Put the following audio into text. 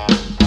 Bye.